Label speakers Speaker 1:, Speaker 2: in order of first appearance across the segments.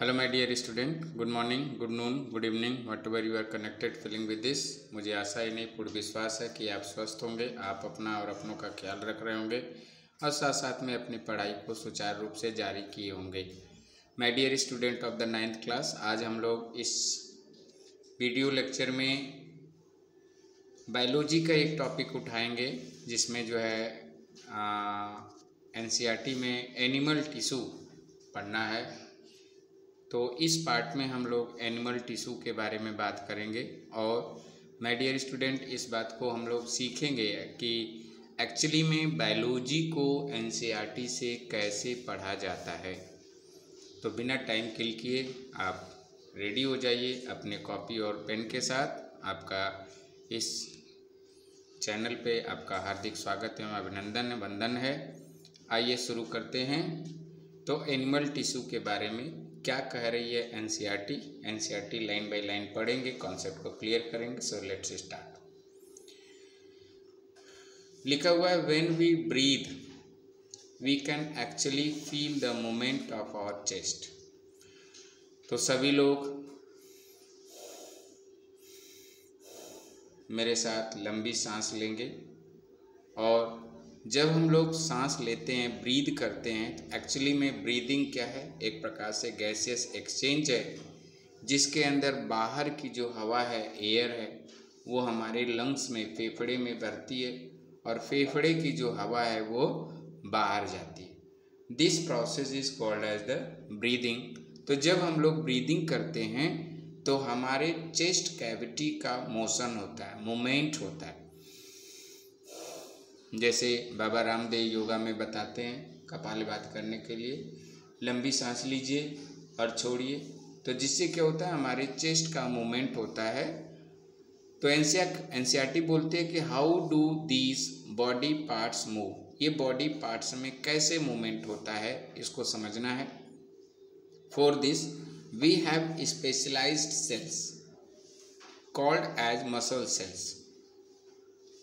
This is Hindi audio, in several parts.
Speaker 1: Hello my dear student good morning good noon good evening whatever you are connected feeling with this मुझे आशा ही, नहीं, पूर्ण विश्वास है कि आप स्वस्थ होंगे, आप अपना और अपनों का ख्याल रख रहे होंगे और साथ साथ में अपनी पढ़ाई को सुचारू रूप से जारी किए होंगे। My dear student of the ninth class आज हम लोग इस वीडियो लेक्चर में बायोलॉजी का एक टॉपिक उठाएँगे, जिसमें जो है एन e में एनिमल टिश्यू पढ़ना है। तो इस पार्ट में हम लोग एनिमल टिश्यू के बारे में बात करेंगे और माय डियर स्टूडेंट इस बात को हम लोग सीखेंगे कि एक्चुअली में बायोलॉजी को एन e से कैसे पढ़ा जाता है। तो बिना टाइम किल किए आप रेडी हो जाइए अपने कॉपी और पेन के साथ। आपका इस चैनल पे आपका हार्दिक स्वागत एवं अभिनंदन, वंदन है। आइए शुरू करते हैं। तो एनिमल टिश्यू के बारे में क्या कह रही है N C R T N C R T line by line पढ़ेंगे कॉन्सेप्ट को क्लियर करेंगे सो लेट्स स्टार्ट लिखा हुआ है when we breathe we can actually feel the moment of our chest तो सभी लोग मेरे साथ लंबी सांस लेंगे और जब हम लोग सांस लेते हैं ब्रीद करते हैं तो एक्चुअली में ब्रीदिंग क्या है? एक प्रकार से गैसियस एक्सचेंज है, जिसके अंदर बाहर की जो हवा है एयर है, वो हमारे लंग्स में, फेफड़े में भरती है और फेफड़े की जो हवा है, वो बाहर जाती है। This process is called as the breathing तो जब हम लोग ब्रीदिंग करते हैं तो हमारे चेस्ट कैविटी का मोशन होता है मोमेंट होता है। जैसे बाबा रामदेव योगा में बताते हैं, कपाल बात करने के लिए। लंबी सांस लीजिए और छोड़िए। तो जिससे क्या होता है, हमारे चेस्ट का मूवमेंट होता है। तो एनसीआरटी बोलते हैं कि how do these body parts move ये बॉडी पार्ट्स में कैसे मूवमेंट होता है, इसको समझना है। For this we have specialised cells called as muscle cells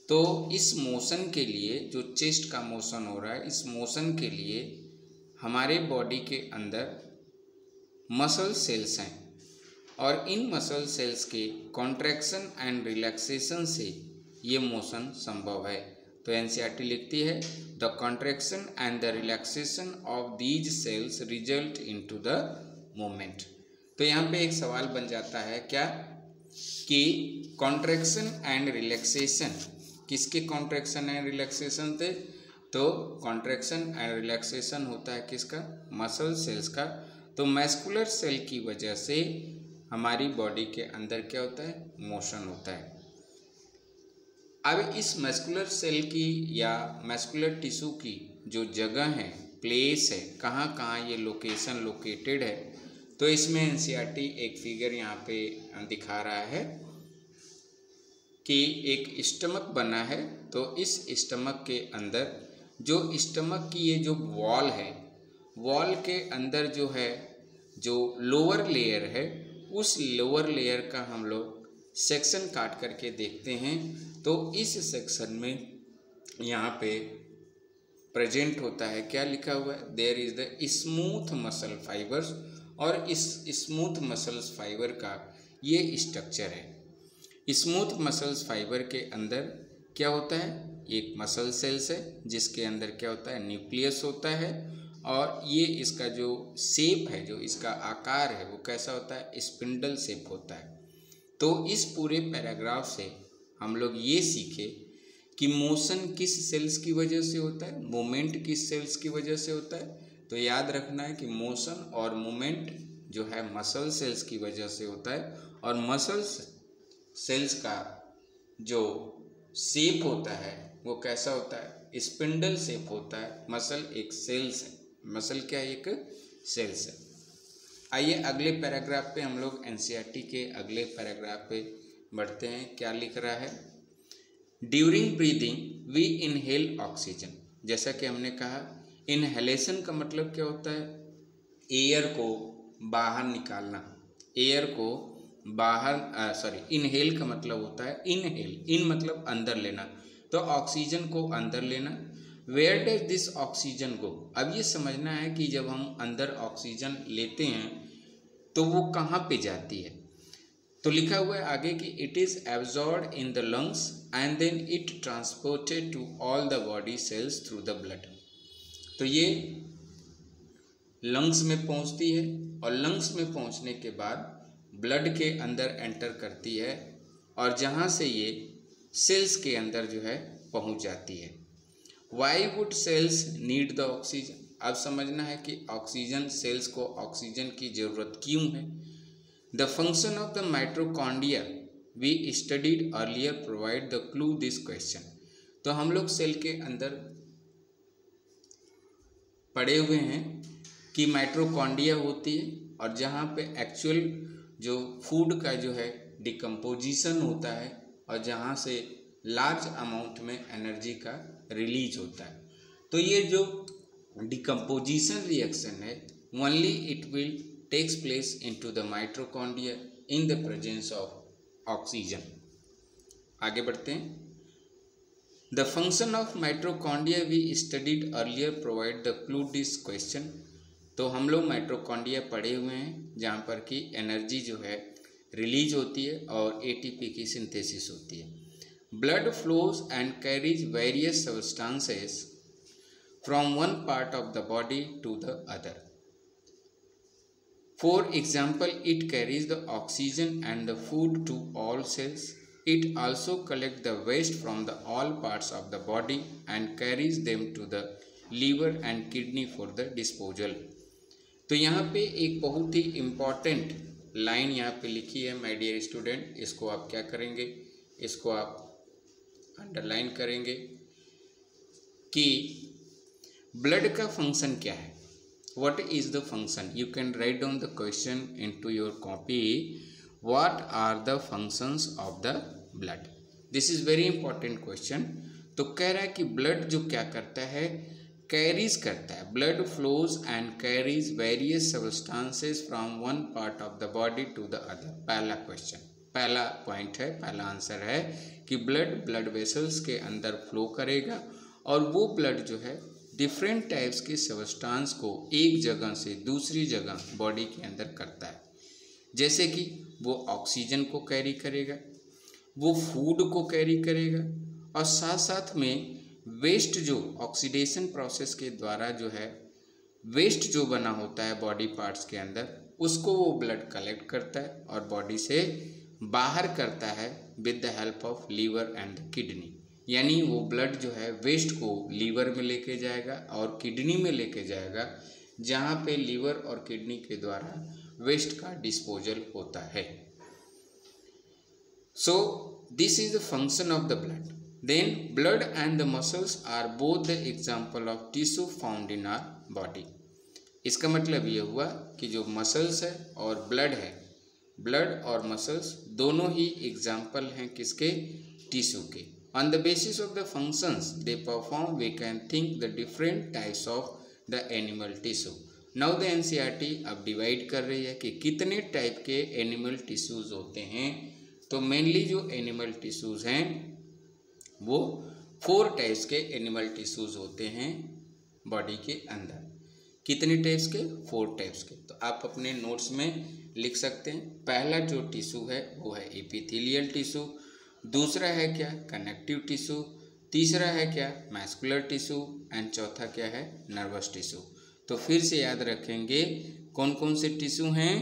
Speaker 1: तो इस मोशन के लिए जो चेस्ट का मोशन हो रहा है, इस मोशन के लिए हमारे बॉडी के अंदर मसल सेल्स हैं। और इन मसल सेल्स के कॉन्ट्रैक्शन एंड रिलैक्सेशन से ये मोशन संभव है। तो एन लिखती है the contraction and the relaxation of these cells result into the moment तो यहाँ पे एक सवाल बन जाता है, क्या? कि कॉन्ट्रैक्शन एंड रिलैक्सेशन किसके कॉन्ट्रैक्शन एंड रिलैक्सेशन थे? तो कॉन्ट्रैक्शन एंड रिलैक्सेशन होता है किसका? मसल सेल्स का। तो मैस्कुलर सेल की वजह से हमारी बॉडी के अंदर क्या होता है? मोशन होता है। अब इस मैस्कुलर सेल की या मैस्कुलर टिश्यू की जो जगह है प्लेस है, कहाँ कहाँ ये लोकेशन लोकेटेड है तो इसमें एन एक फिगर यहाँ पे दिखा रहा है। कि एक स्टमक बना है तो इस स्टमक के अंदर जो स्टमक की ये जो वॉल है, वॉल के अंदर जो है, जो लोअर लेयर है, उस लोअर लेयर का हम लोग सेक्शन काट करके देखते हैं। तो इस सेक्शन में यहाँ पे प्रेजेंट होता है, क्या लिखा हुआ है? There is the smooth muscle fibres और इस स्मूथ मसल्स फाइबर का ये स्ट्रक्चर है। स्मूथ मसल्स फाइबर के अंदर क्या होता है? एक मसल सेल्स है, जिसके अंदर क्या होता है? न्यूक्लियस होता है और ये इसका जो शेप है, जो इसका आकार है, वो कैसा होता है? स्पिंडल शेप होता है। तो इस पूरे पैराग्राफ से हम लोग ये सीखे कि मोशन किस सेल्स की वजह से होता है? मोमेंट किस सेल्स की वजह से होता है? तो याद रखना है कि मोशन और मोमेंट जो है मसल सेल्स की वजह से होता है और मसल्स सेल्स का जो सेप होता है, वो कैसा होता है? स्पिंडल सेप होता है। मसल एक सेल्स है। मसल क्या एक सेल्स है। आइए अगले पैराग्राफ पे हम लोग एन के अगले पैराग्राफ पे बढ़ते हैं। क्या लिख रहा है? During breathing we inhale oxygen जैसा कि हमने कहा इनहेलेशन का मतलब क्या होता है? एयर को बाहर निकालना। एयर को बाहर सॉरी इनहेल का मतलब होता है इनहेल इन मतलब अंदर लेना। तो ऑक्सीजन को अंदर लेना। वेयर डज दिस ऑक्सीजन को अब ये समझना है कि जब हम अंदर ऑक्सीजन लेते हैं तो वो कहाँ पे जाती है? तो लिखा हुआ है आगे कि it is absorbed in the lungs and then it transported to all the body cells through the blood तो ये लंग्स में पहुँचती है और लंग्स में पहुँचने के बाद ब्लड के अंदर एंटर करती है और जहाँ से ये सेल्स के अंदर जो है पहुँच जाती है। Why would cells need the oxygen अब समझना है कि ऑक्सीजन सेल्स को ऑक्सीजन की ज़रूरत क्यों है। The function of the mitochondria we studied earlier provide the clue this question तो हम लोग सेल के अंदर पड़े हुए हैं कि माइट्रोकॉन्डिया होती है और जहाँ पे एक्चुअल जो फ़ूड का जो है डिकम्पोजिशन होता है और जहाँ से लार्ज अमाउंट में एनर्जी का रिलीज़ होता है। तो ये जो डिकम्पोजिशन रिएक्शन है only it will takes place into the mitochondria in the presence of oxygen आगे बढ़ते हैं। The function of mitochondria we studied earlier provide the clue this question तो हम लोग माइट्रोकॉन्डिया पड़े हुए हैं, जहाँ पर कि एनर्जी जो है रिलीज़ होती है और एटीपी की सिंथेसिस होती है। Blood flows and carries various substances from one part of the body to the other for example it carries the oxygen and the food to all cells it also collect the waste from the all parts of the body and carries them to the liver and kidney for the disposal तो यहाँ पे एक बहुत ही इंपॉर्टेंट लाइन यहाँ पे लिखी है माय डियर स्टूडेंट इसको आप क्या करेंगे? इसको आप अंडरलाइन करेंगे कि ब्लड का फ़ंक्शन क्या है? What is the function you can write down the question into your copy what are the functions of the blood this is very important question तो कह रहा है कि ब्लड जो क्या करता है? कैरीज करता है blood flows and carries various substances from one part of the body to the other पहला क्वेश्चन पहला पॉइंट है, पहला आंसर है कि ब्लड ब्लड वेसल्स के अंदर फ्लो करेगा और वो ब्लड जो है डिफरेंट टाइप्स के सबस्टांस को एक जगह से दूसरी जगह बॉडी के अंदर करता है। जैसे कि वो ऑक्सीजन को कैरी करेगा, वो फ़ूड को कैरी करेगा और साथ साथ में वेस्ट जो ऑक्सीडेशन प्रोसेस के द्वारा जो है वेस्ट जो बना होता है बॉडी पार्ट्स के अंदर, उसको वो ब्लड कलेक्ट करता है और बॉडी से बाहर करता है with the help of liver and kidney यानी वो ब्लड जो है वेस्ट को लीवर में लेके जाएगा और किडनी में लेके जाएगा, जहाँ पे लीवर और किडनी के द्वारा वेस्ट का डिस्पोजल होता है। So this is the function of the blood then blood and the muscles are both the example of tissue found in our body इसका मतलब ये हुआ कि जो मसल्स है और ब्लड है ब्लड और मसल्स दोनों ही एग्ज़ाम्पल हैं किसके? टिश्यू के। On the basis of the functions they perform we can think the different types of the animal tissue now the N अब डिवाइड कर रही है कि कितने टाइप के एनिमल टिश्यूज होते हैं। तो मेनली जो एनिमल टिश्यूज हैं वो फोर टाइप्स के एनिमल टिश्यूज होते हैं बॉडी के अंदर। कितने टाइप्स के? फोर टाइप्स के। तो आप अपने नोट्स में लिख सकते हैं। पहला जो टिश्यू है, वो है एपिथेलियल टिश्यू दूसरा है क्या? कनेक्टिव टिश्यू तीसरा है क्या? मैस्कुलर टिश्यू एंड चौथा क्या है? नर्वस टिश्यू तो फिर से याद रखेंगे कौन कौन से टिश्यू हैं?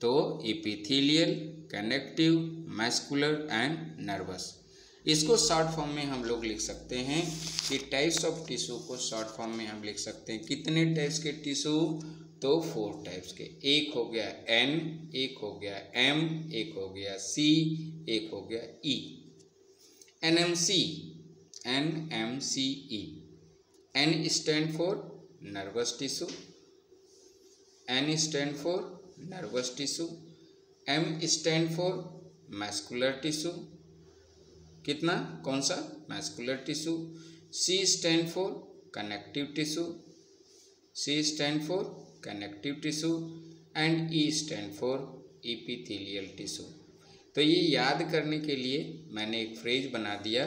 Speaker 1: तो epithelial connective muscular and nervous इसको शॉर्ट फॉर्म में हम लोग लिख सकते हैं कि टाइप्स ऑफ़ टिश्यू को शॉर्ट फॉर्म में हम लिख सकते हैं। कितने टाइप्स के टिश्यू तो फोर टाइप्स के। एक हो गया एन एक हो गया एम एक हो गया सी एक हो गया E N M C N M C E N stand for nervous tissue N stand for nervous tissue M stand for muscular tissue कितना? कौन सा? Muscular tissue. C stand for connective tissue C stand for connective tissue and E stand for epithelial tissue तो ये याद करने के लिए मैंने एक फ्रेज बना दिया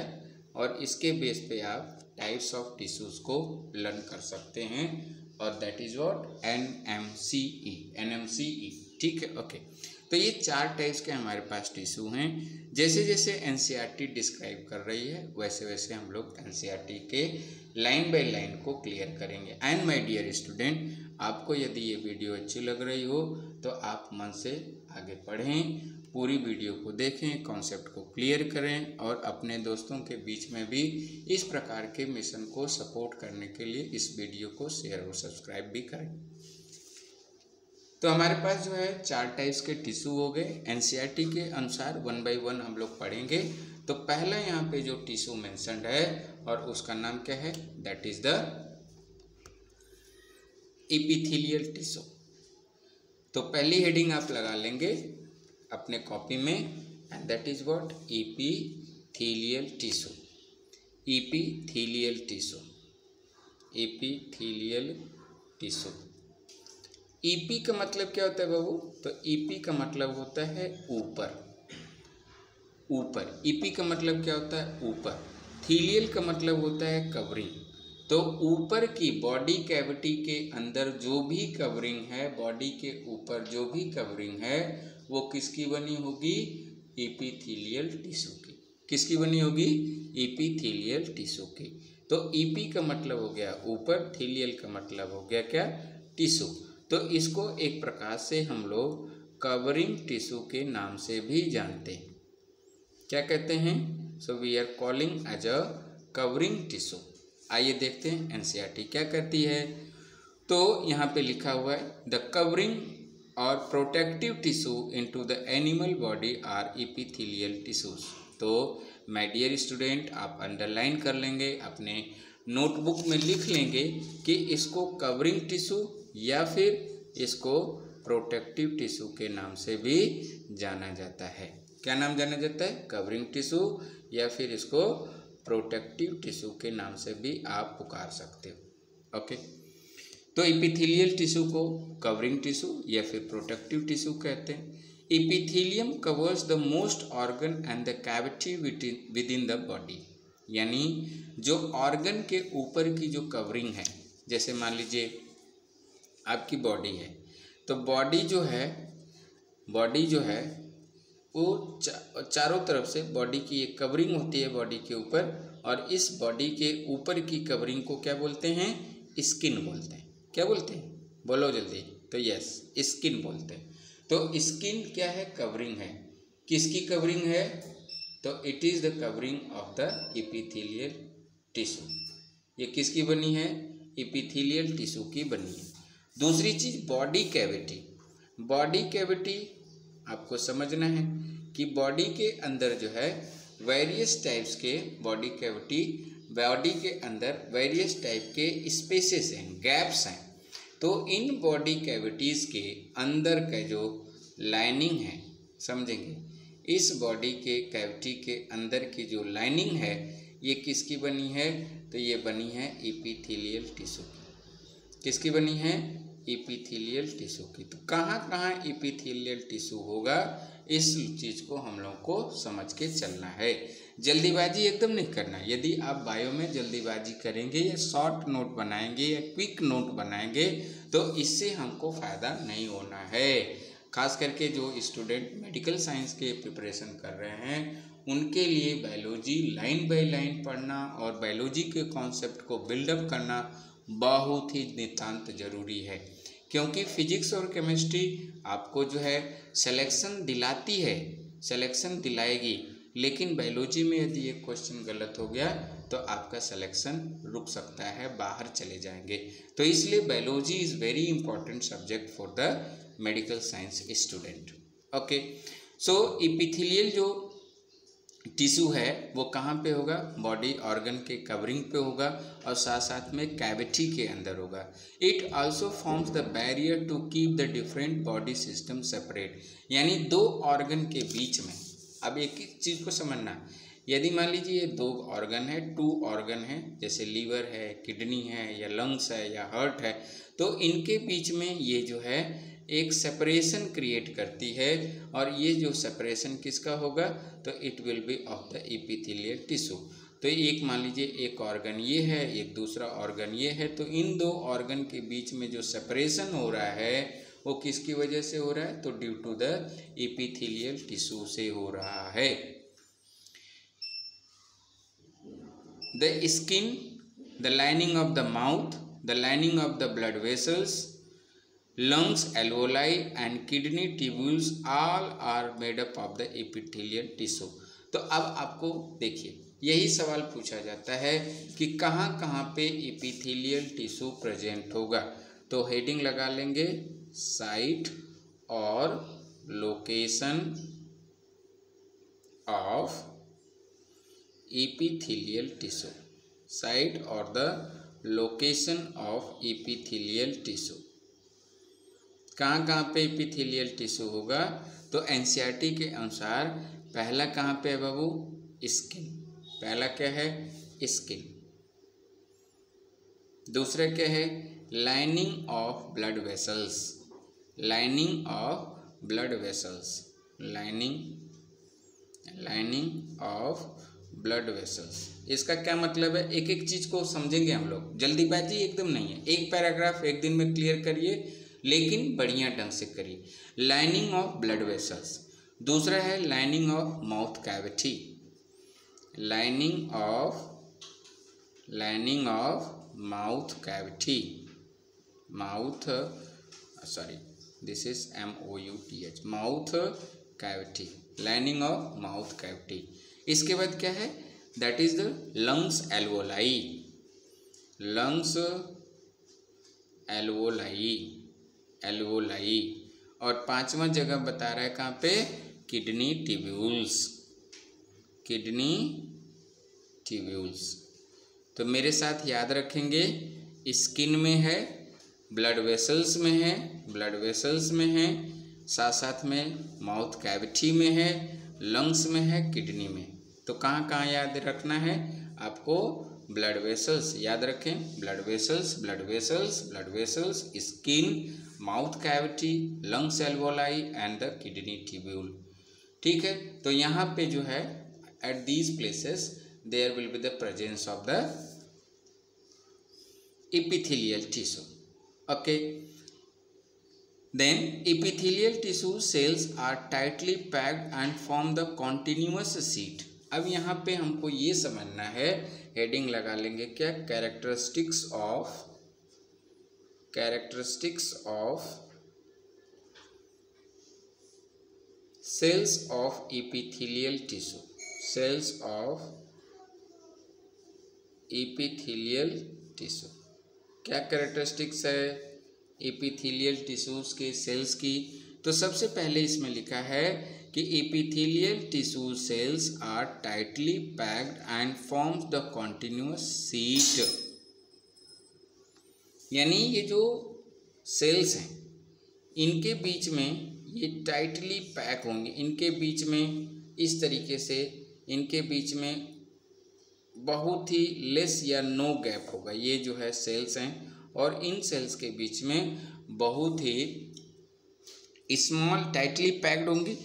Speaker 1: और इसके बेस पे आप टाइप्स ऑफ़ टिश्यूज़ को लर्न कर सकते हैं और that is what N M C E N M C E ठीक है? ओके तो ये चार टाइप्स के हमारे पास टिश्यू हैं। जैसे जैसे एन डिस्क्राइब कर रही है, वैसे वैसे हम लोग एन के लाइन बाय लाइन को क्लियर करेंगे। एंड माय डियर स्टूडेंट आपको यदि ये वीडियो अच्छी लग रही हो तो आप मन से आगे पढ़ें, पूरी वीडियो को देखें कॉन्सेप्ट को क्लियर करें और अपने दोस्तों के बीच में भी इस प्रकार के मिशन को सपोर्ट करने के लिए इस वीडियो को शेयर और सब्सक्राइब भी करें। तो हमारे पास जो है चार टाइप्स के टिश्यू हो गए एनसीईआरटी के अनुसार वन बाय वन हम लोग पढ़ेंगे। तो पहला यहाँ पे जो टिश्यू मेंशनड है और उसका नाम क्या है? That is the epithelial tissue तो पहली हेडिंग आप लगा लेंगे अपने कॉपी में and that is what epithelial tissue epithelial tissue epithelial tissue epi का मतलब क्या होता है बाबू? तो ईपी का मतलब होता है ऊपर। ऊपर। ईपी का मतलब क्या होता है? ऊपर। थीलियल का मतलब होता है कवरिंग। तो ऊपर की बॉडी कैविटी के अंदर जो भी कवरिंग है, बॉडी के ऊपर जो भी कवरिंग है, वो किसकी बनी होगी? इपीथीलियल टिश्यू की। किसकी बनी होगी? इपीथीलियल टिश्यू की। तो ईपी का मतलब हो गया ऊपर, थीलियल का मतलब हो गया क्या? टिश्यू। तो इसको एक प्रकार से हम लोग कवरिंग टिश्यू के नाम से भी जानते हैं। क्या कहते हैं? So we are calling as a covering tissue आइए देखते हैं एनसीईआरटी क्या कहती है। तो यहाँ पे लिखा हुआ है द कवरिंग और protective tissue into the animal body are epithelial tissues तो माय डियर स्टूडेंट आप अंडरलाइन कर लेंगे, अपने नोटबुक में लिख लेंगे कि इसको कवरिंग टिश्यू या फिर इसको प्रोटेक्टिव टिश्यू के नाम से भी जाना जाता है। क्या नाम जाना जाता है? कवरिंग टिश्यू या फिर इसको प्रोटेक्टिव टिश्यू के नाम से भी आप पुकार सकते हो। ओके तो इपिथीलियल टिश्यू को कवरिंग टिश्यू या फिर प्रोटेक्टिव टिश्यू कहते हैं। Epithelium covers the most organ and the cavity within the body यानी जो ऑर्गन के ऊपर की जो कवरिंग है, जैसे मान लीजिए आपकी बॉडी है। तो बॉडी जो है बॉडी जो है वो चा, चारों तरफ़ से बॉडी की एक कवरिंग होती है बॉडी के ऊपर और इस बॉडी के ऊपर की कवरिंग को क्या बोलते हैं? स्किन बोलते हैं। क्या बोलते हैं? बोलो जल्दी। तो यस स्किन बोलते हैं। तो स्किन क्या है? कवरिंग है। किसकी कवरिंग है? तो it is the covering of the epithelial tissue ये किसकी बनी है? इपिथीलियल टिश्यू की बनी है। दूसरी चीज़ बॉडी कैविटी बॉडी कैविटी आपको समझना है कि बॉडी के अंदर जो है वेरियस टाइप्स के बॉडी कैविटी बॉडी के अंदर वेरियस टाइप के स्पेसेस हैं गैप्स हैं. तो इन बॉडी कैविटीज़ के अंदर का जो लाइनिंग है, समझेंगे? इस बॉडी के कैविटी के अंदर की जो लाइनिंग है, ये किसकी बनी है? तो ये बनी है इपीथीलियल टिश्यू की. किसकी बनी है? इपीथीलियल टिश्यू की। तो कहाँ कहाँ इपीथीलियल टिश्यू होगा, इस चीज़ को हम लोग को समझ के चलना है। जल्दीबाजी एकदम नहीं करना। यदि आप बायो में जल्दीबाजी करेंगे, या शॉर्ट नोट बनाएँगे, या क्विक नोट बनाएँगे तो इससे हमको फ़ायदा नहीं होना है। खास करके जो स्टूडेंट मेडिकल साइंस के प्रिपरेशन कर रहे हैं, उनके लिए बायोलॉजी लाइन बाय लाइन पढ़ना और बायोलॉजी के कॉन्सेप्ट को बिल्डअप करना बहुत ही नितान्त ज़रूरी है। क्योंकि फिजिक्स और केमिस्ट्री आपको जो है सिलेक्शन दिलाती है सिलेक्शन दिलाएगी। लेकिन बायोलॉजी में यदि ये क्वेश्चन गलत हो गया तो आपका सिलेक्शन रुक सकता है, बाहर चले जाएँगे। तो इसलिए biology is very important subject for the medical science student okay so epithelial जो टिश्यू है, वो कहाँ पे होगा? बॉडी ऑर्गन के कवरिंग पे होगा और साथ साथ में कैविटी के अंदर होगा। It also forms the barrier to keep the different body system separate यानी दो ऑर्गन के बीच में। अब एक एक चीज़ को समझना। यदि मान लीजिए ये दो ऑर्गन है टू ऑर्गन है, जैसे लीवर है, किडनी है, या लंग्स है, या हार्ट है तो इनके बीच में ये जो है एक सेपरेशन क्रिएट करती है और ये जो सेपरेशन किसका होगा? तो it will be of the epithelial tissue तो एक मान लीजिए, एक ऑर्गन ये है, एक दूसरा ऑर्गन ये है तो इन दो ऑर्गन के बीच में जो सेपरेशन हो रहा है, वो किसकी वजह से हो रहा है? तो due to the epithelial tissue से हो रहा है। The skin the lining of the mouth the lining of the blood vessels lungs, alveoli, and kidney tubules all are made up of the epithelial tissue. तो अब आपको देखिए, यही सवाल पूछा जाता है कि कहाँ कहाँ पे इपिथेलियल टिश्यू प्रेजेंट होगा। तो हेडिंग लगा लेंगे साइट और location of epithelial tissue site और the location of epithelial tissue कहाँ कहाँ पे इपिथेलियल टिश्यू होगा तो एनसीईआरटी के अनुसार पहला कहाँ पे है बाबू? स्किन पहला क्या है? स्किन दूसरा क्या है? Lining of blood vessels lining of blood vessels lining lining of blood vessels इसका क्या मतलब है? एक एक चीज़ को समझेंगे हम लोग। जल्दीबाजी एकदम नहीं है। एक पैराग्राफ एक दिन में क्लियर करिए। लेकिन बढ़िया ढंग से करिए लाइनिंग ऑफ़ ब्लड वेसल्स दूसरा है lining of mouth cavity lining of lining of mouth cavity mouth sorry this is M O U T H mouth cavity lining of mouth cavity इसके बाद क्या है? That is the lungs alveoli lungs alveoli alveoli और पांचवा जगह बता रहा है कहाँ पे? किडनी टिब्यूल्स किडनी टिब्यूल्स तो मेरे साथ याद रखेंगे, स्किन में है, ब्लड वेसल्स में है, ब्लड वेसल्स में है साथ साथ में माउथ कैविटी में है, लंग्स में है, किडनी में। तो कहाँ कहाँ याद रखना है? आपको ब्लड वेसल्स याद रखें। Blood vessels blood vessels blood vessels, skin mouth cavity lungs alveoli and the kidney tubule ठीक है? तो यहाँ पे जो है at these places there will be the presence of the epithelial tissue. Okay? Then, epithelial tissue cells are tightly packed and form the continuous sheet. अब यहाँ पे हमको ये समझना है हेडिंग लगा लेंगे क्या? Characteristics of characteristics of cells of epithelial tissue cells of epithelial tissue क्या कैरेक्टरिस्टिक्स है इपिथीलियल टिश्यूज के सेल्स की? तो सबसे पहले इसमें लिखा है कि epithelial tissue cells are tightly packed and forms the continuous sheet यानी ये जो सेल्स हैं, इनके बीच में ये टाइटली पैक होंगे। इनके बीच में इस तरीके से इनके बीच में बहुत ही लेस या नो गैप होगा। ये जो है सेल्स हैं और इन सेल्स के बीच में बहुत ही स्मॉल टाइटली पैक्ड होंगे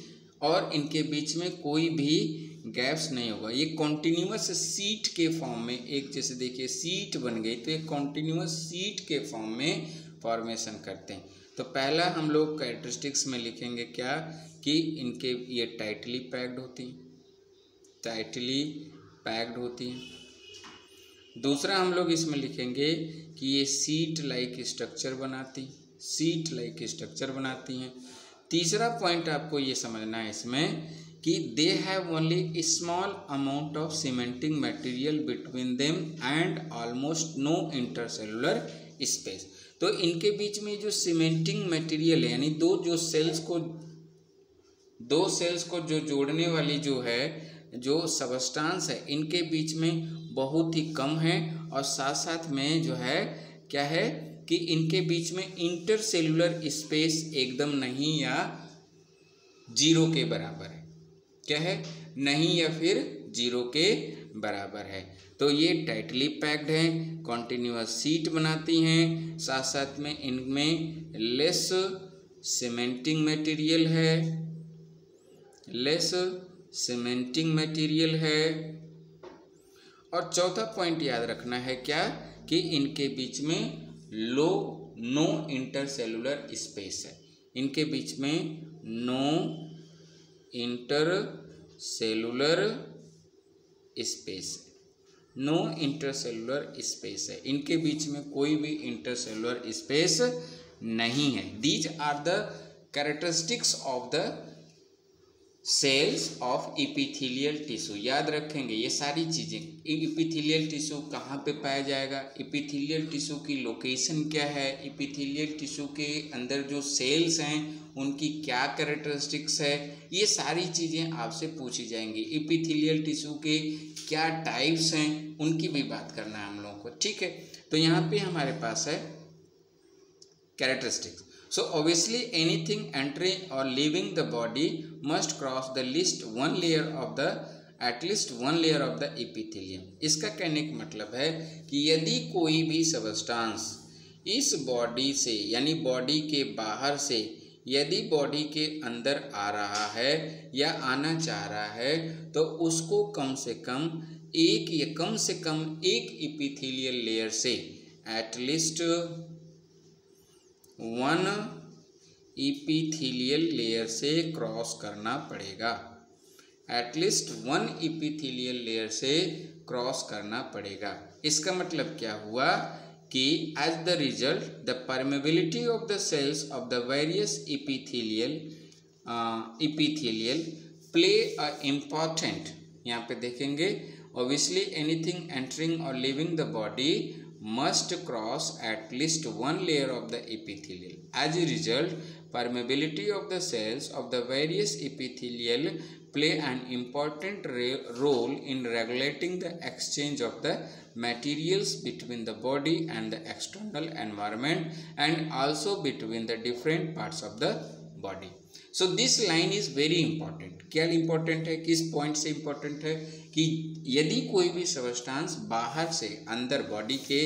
Speaker 1: और इनके बीच में कोई भी गैप्स नहीं होगा। ये कॉन्टिन्यूस सीट के फॉर्म में एक जैसे देखिए सीट बन गई तो ये कॉन्टिन्यूस सीट के फॉर्म में फॉर्मेशन करते हैं। तो पहला हम लोग कैरेक्टरिस्टिक्स में लिखेंगे क्या? कि इनके ये टाइटली पैक्ड होती हैं। टाइटली पैक्ड होती हैं। दूसरा हम लोग इसमें लिखेंगे कि ये सीट लाइक स्ट्रक्चर बनाती सीट लाइक स्ट्रक्चर बनाती हैं। तीसरा पॉइंट आपको ये समझना है इसमें कि they have only small amount of cementing material between them and almost no intercellular space तो इनके बीच में जो सीमेंटिंग मटेरियल है, यानी दो जो सेल्स को, दो सेल्स को जो जोड़ने वाली जो है, जो सबस्टांस है, इनके बीच में बहुत ही कम है और साथ साथ में जो है, क्या है कि इनके बीच में इंटरसेलुलर स्पेस एकदम नहीं या ज़ीरो के बराबर है। क्या है नहीं या फिर ज़ीरो के बराबर है। तो ये टाइटली पैक्ड है कॉन्टिन्यूस सीट बनाती हैं साथ साथ में इनमें लेस सीमेंटिंग मटेरियल है लेस सीमेंटिंग मटेरियल है। और चौथा पॉइंट याद रखना है क्या? कि इनके बीच में लो नो इंटरसेलुलर स्पेस है। इनके बीच में no intercellular space no intercellular space है। इनके बीच में कोई भी इंटरसेलुलर स्पेस नहीं है। These are the characteristics of the cells of epithelial tissue याद रखेंगे ये सारी चीज़ें। इपिथीलियल टिश्यू कहाँ पे पाया जाएगा? इपिथीलियल टिश्यू की लोकेशन क्या है? इपिथीलियल टिश्यू के अंदर जो सेल्स हैं, उनकी क्या करेक्टरिस्टिक्स है? ये सारी चीज़ें आपसे पूछी जाएँगी। इपिथीलियल टिश्यू के क्या टाइप्स हैं, उनकी भी बात करना है हम लोगों को, ठीक है? तो यहाँ पर हमारे पास है characteristics So obviously anything entering or leaving the body must cross the least one layer of the at least one layer of the epithelium. इसका कहने का मतलब है कि यदि कोई भी सबस्टांस इस बॉडी से यानी बॉडी के बाहर से यदि बॉडी के अंदर आ रहा है या आना चाह रहा है तो उसको कम से कम एक या कम से कम एक इपिथेलियल लेयर से at least one epithelial layer से क्रॉस करना पड़ेगा। At least one epithelial layer से क्रॉस करना पड़ेगा। इसका मतलब क्या हुआ कि as the result the permeability of the cells of the various epithelial epithelial play a important यहाँ पे देखेंगे ऑब्वियसली एनीथिंग एंटरिंग और leaving the body must cross at least one layer of the epithelial. As a result, permeability of the cells of the various epithelial play an important role in regulating the exchange of the materials between the body and the external environment and also between the different parts of the body. So this line is very important क्या इंपॉर्टेंट है? किस पॉइंट से इंपॉर्टेंट है? कि यदि कोई भी सबस्टांस बाहर से अंदर बॉडी के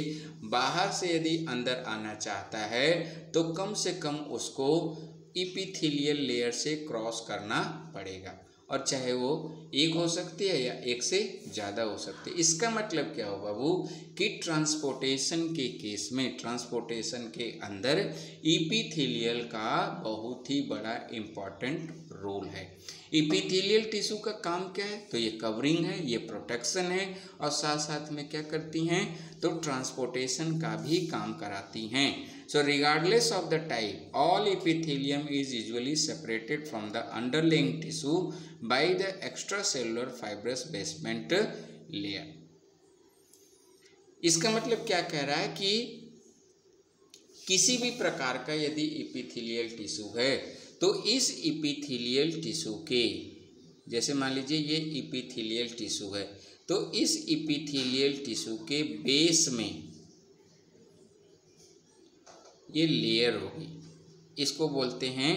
Speaker 1: बाहर से यदि अंदर आना चाहता है तो कम से कम उसको इपिथिलियल लेयर से क्रॉस करना पड़ेगा। और चाहे वो एक हो सकती है या एक से ज़्यादा हो सकती है। इसका मतलब क्या हो बाबू कि ट्रांसपोर्टेशन के केस में, ट्रांसपोर्टेशन के अंदर इपीथीलियल का बहुत ही बड़ा इंपॉर्टेंट रोल है। ईपीथीलियल टिश्यू का काम क्या है? तो ये कवरिंग है, ये प्रोटेक्शन है, और साथ साथ में क्या करती हैं? तो ट्रांसपोर्टेशन का भी काम कराती हैं। So regardless of the type all epithelium is usually separated from the underlying tissue by the extracellular fibrous basement layer इसका मतलब क्या कह रहा है कि किसी भी प्रकार का यदि इपिथीलियल टिश्यू है तो इस इपिथीलियल टिश्यू के, जैसे मान लीजिए ये इपिथीलियल टिश्यू है तो इस इपिथीलियल टिश्यू के बेस में ये लेयर होगी। इसको बोलते हैं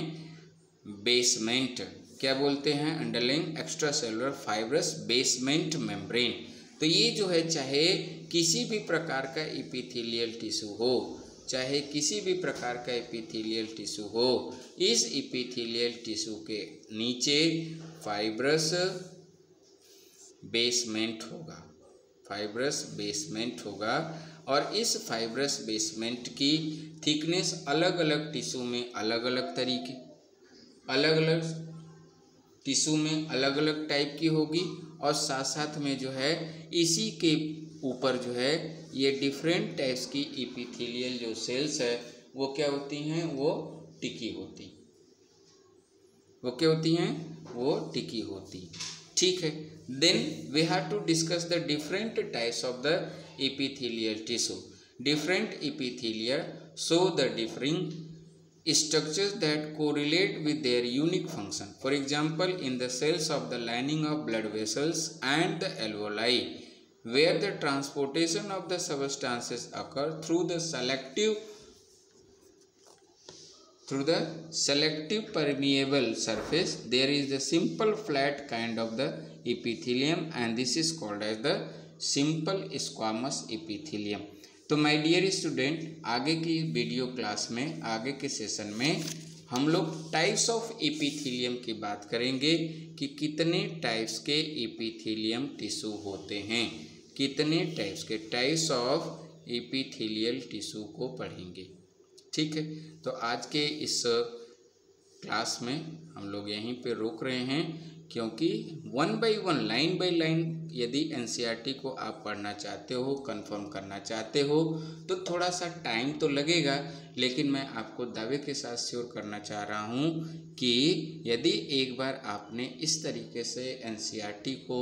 Speaker 1: बेसमेंट क्या बोलते हैं? Underlying extracellular fibrous basement membrane तो ये जो है, चाहे किसी भी प्रकार का इपिथेलियल टिश्यू हो, चाहे किसी भी प्रकार का इपिथेलियल टिश्यू हो, इस इपिथेलियल टिश्यू के नीचे फाइब्रस बेसमेंट होगा। फाइब्रस बेसमेंट होगा और इस फाइब्रस बेसमेंट की थिकनेस अलग अलग टिश्यू में अलग अलग तरीके अलग अलग टिश्यू में अलग अलग टाइप की होगी और साथ साथ में जो है इसी के ऊपर जो है, ये डिफरेंट टाइप्स की इपीथीलियल जो सेल्स है, वो क्या होती हैं? वो टिकी होती वो क्या होती हैं? वो टिकी होती ठीक है then we have to discuss the different types of the epithelial tissue different epithelial so the differing structures that correlate with their unique function for example in the cells of the lining of blood vessels and the alveoli where the transportation of the substances occur through the selective through the selective permeable surface there is the simple flat kind of the epithelium and this is called as the simple squamous epithelium तो माय डियर स्टूडेंट आगे की वीडियो क्लास में आगे के सेशन में हम लोग टाइप्स ऑफ़ एपिथीलियम की बात करेंगे कि कितने टाइप्स के एपिथीलियम टिश्यू होते हैं। कितने टाइप्स के टाइप्स ऑफ़ एपिथीलियल टिश्यू को पढ़ेंगे। ठीक है? तो आज के इस क्लास में हम लोग यहीं पे रोक रहे हैं। क्योंकि one by one, line by line यदि एन e को आप पढ़ना चाहते हो कंफर्म करना चाहते हो तो थोड़ा सा टाइम तो लगेगा, लेकिन मैं आपको दावे के साथ श्योर करना चाह रहा हूँ कि यदि एक बार आपने इस तरीके से एन e को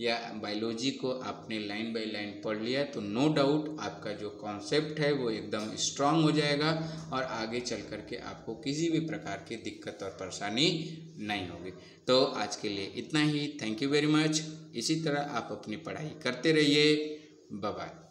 Speaker 1: या बायोलॉजी को आपने लाइन बाय लाइन पढ़ लिया तो नो डाउट आपका जो कॉन्सेप्ट है वो एकदम स्ट्रांग हो जाएगा और आगे चल कर के आपको किसी भी प्रकार की दिक्कत और परेशानी नहीं होगी। तो आज के लिए इतना ही। थैंक यू वेरी मच इसी तरह आप अपनी पढ़ाई करते रहिए। बाय